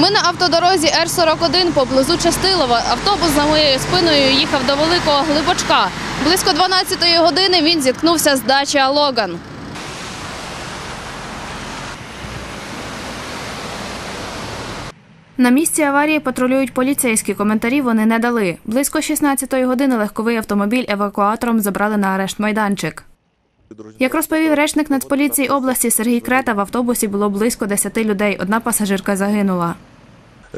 Ми на автодорозі Р-41 поблизу Частилова. Автобус за моєю спиною їхав до Великого Глибочка. Близько 12-ї години він зіткнувся з дачі Логан. На місці аварії патрулюють поліцейські. Коментарі вони не дали. Близько 16-ї години легковий автомобіль евакуатором забрали на арешт майданчик. Як розповів речник Нацполіції області Сергій Крета, в автобусі було близько 10 людей. Одна пасажирка загинула.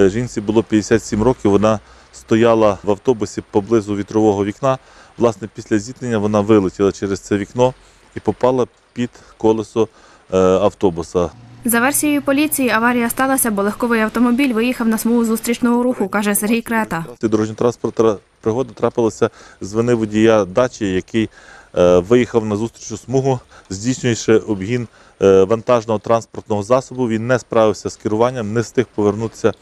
Е, Жінці було 57 років. Вона стояла в автобусі поблизу вітрового вікна. Власне, після зіткнення вона вилетіла через це вікно і попала під колесо е, автобуса. За версією поліції, аварія сталася, бо легковий автомобіль виїхав на смугу зустрічного руху, каже Сергій Крета. Дорожньо-транспортна пригода трапилася з вини водія дачі, який е, виїхав на зустрічну смугу, здійснюючи обгін вантажного транспортного засобу. Він не справився з керуванням, не встиг повернутися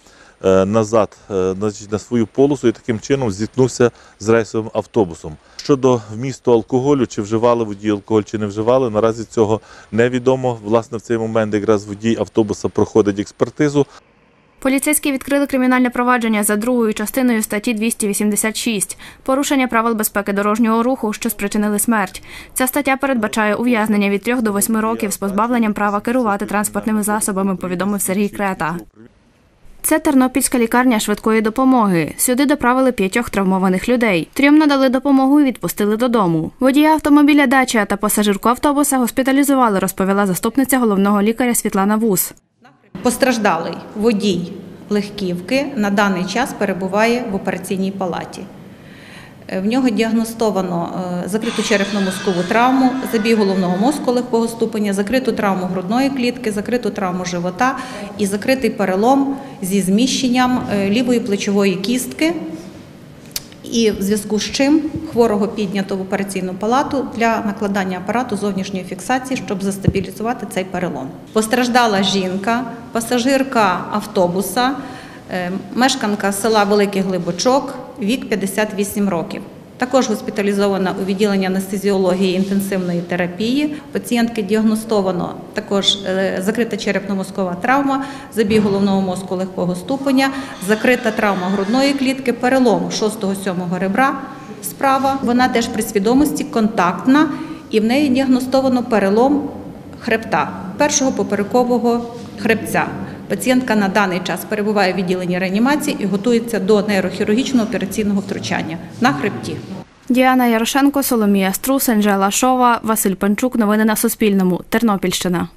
назад е, на свою полосу і таким чином зіткнувся з рейсовим автобусом. Щодо вмісту алкоголю, чи вживали водії алкоголь, чи не вживали, наразі цього невідомо. Власне, в цей момент якраз водій автобуса проходить експертизу. Поліцейські відкрили кримінальне провадження за другою частиною статті 286 – порушення правил безпеки дорожнього руху, що спричинили смерть. Ця стаття передбачає ув'язнення від 3 до 8 років з позбавленням права керувати транспортними засобами, повідомив Сергій Крета. Це Тернопільська лікарня швидкої допомоги. Сюди доправили п'ятьох травмованих людей. Трьом надали допомогу і відпустили додому. Водія автомобіля Дача та пасажирку автобуса госпіталізували, розповіла заступниця головного лікаря Світлана Вус. Постраждалий водій легківки на даний час перебуває в операційній палаті. Е, В нього діагностовано е, закриту черепно-мозкову травму, забій головного мозку легкого ступеня, закриту травму грудної клітки, закриту травму живота і закритий перелом зі зміщенням е, лівої плечової кістки. І в зв'язку з чим хворого піднято в операційну палату для накладання апарату зовнішньої фіксації, щоб застабілізувати цей перелом. Постраждала жінка, пасажирка автобуса, мешканка села Великий Глибочок, вік 58 років. Також госпіталізована у відділенні анестезіології інтенсивної терапії. Пацієнтки діагностовано також е, закрита черепно-мозкова травма, забіг головного мозку легкого ступеня, закрита травма грудної клітки, перелом 6-7 ребра справа. Вона теж при свідомості контактна і в неї діагностовано перелом хребта першого поперекового хребця. Пацієнтка на даний час перебуває в відділенні реанімації і готується до нейрохірургічного операційного втручання на хребті. Діана Ярошенко, Соломія Струс, Анжела Шова, Василь Панчук. Новини на Суспільному. Тернопільщина.